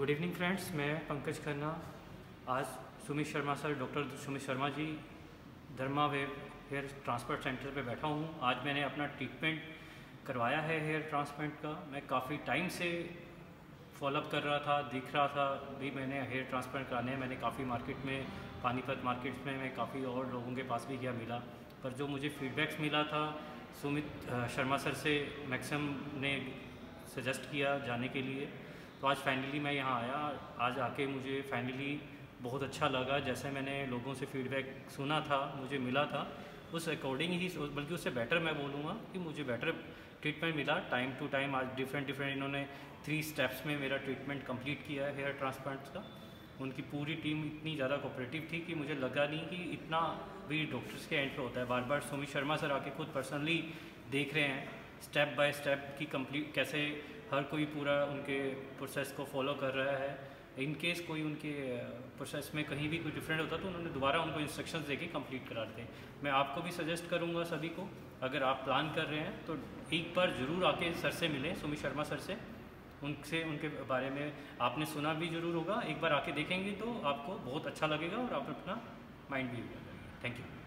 Good evening friends मैं पंकज खन्ना, आज Sumit Sharma sir, doctor Sumit Sharma ji, Dharma way, hair transplant centre पे बैठा हूँ। आज मैंने अपना ट्रीटमेंट करवाया है हेयर ट्रांसप्लांट का। मैं काफ़ी टाइम से फॉलोअप कर रहा था, दिख रहा था। भी मैंने हेयर ट्रांसप्लांट कराने हैं। मैंने काफ़ी मार्केट में, पानीपत मार्केट में, मैं काफ़ी और लोगों के पास भी गया, मिला। पर जो मुझे फीडबैक्स मिला था, सुमित शर्मा सर से मैक्सिमम ने सजेस्ट किया जाने के लिए। तो आज फाइनली मैं यहाँ आया। आज आके मुझे फाइनली बहुत अच्छा लगा। जैसे मैंने लोगों से फीडबैक सुना था, मुझे मिला था, उस अकॉर्डिंग ही बल्कि उससे बेटर मैं बोलूँगा कि मुझे बेटर ट्रीटमेंट मिला। टाइम टू टाइम आज डिफरेंट डिफरेंट इन्होंने थ्री स्टेप्स में मेरा ट्रीटमेंट कंप्लीट किया है हेयर ट्रांसप्लांट का। उनकी पूरी टीम इतनी ज़्यादा कोऑपरेटिव थी कि मुझे लगा नहीं कि इतना भी डॉक्टर्स के एंड पे होता है। बार बार सुमित शर्मा सर आके खुद पर्सनली देख रहे हैं। स्टेप बाय स्टेप की कंप्लीट कैसे हर कोई पूरा उनके प्रोसेस को फॉलो कर रहा है। इन केस कोई उनके प्रोसेस में कहीं भी कोई डिफरेंट होता तो उन्होंने दोबारा उनको इंस्ट्रक्शंस देके कंप्लीट करा देते मैं आपको भी सजेस्ट करूँगा सभी को, अगर आप प्लान कर रहे हैं तो एक बार ज़रूर आके सर से मिलें, सुमित शर्मा सर से। उनसे, उनके बारे में आपने सुना भी ज़रूर होगा। एक बार आके देखेंगे तो आपको बहुत अच्छा लगेगा और आप अपना माइंड भी थैंक यू